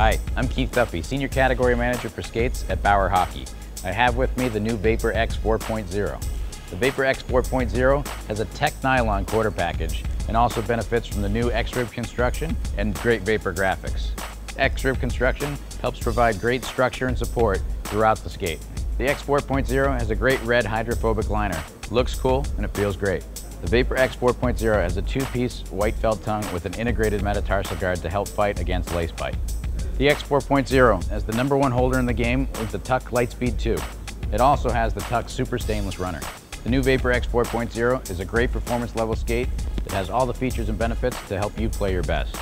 Hi, I'm Keith Duffy, Senior Category Manager for Skates at Bauer Hockey. I have with me the new Vapor X 4.0. The Vapor X 4.0 has a Tech Nylon quarter package and also benefits from the new X-Rib construction and great vapor graphics. X-Rib construction helps provide great structure and support throughout the skate. The X 4.0 has a great red hydrophobic liner, looks cool, and it feels great. The Vapor X 4.0 has a two-piece white felt tongue with an integrated metatarsal guard to help fight against lace bite. The X 4.0 as the number one holder in the game with the Tuuk Lightspeed 2. It also has the Tuuk Super Stainless Runner. The new Vapor X 4.0 is a great performance level skate that has all the features and benefits to help you play your best.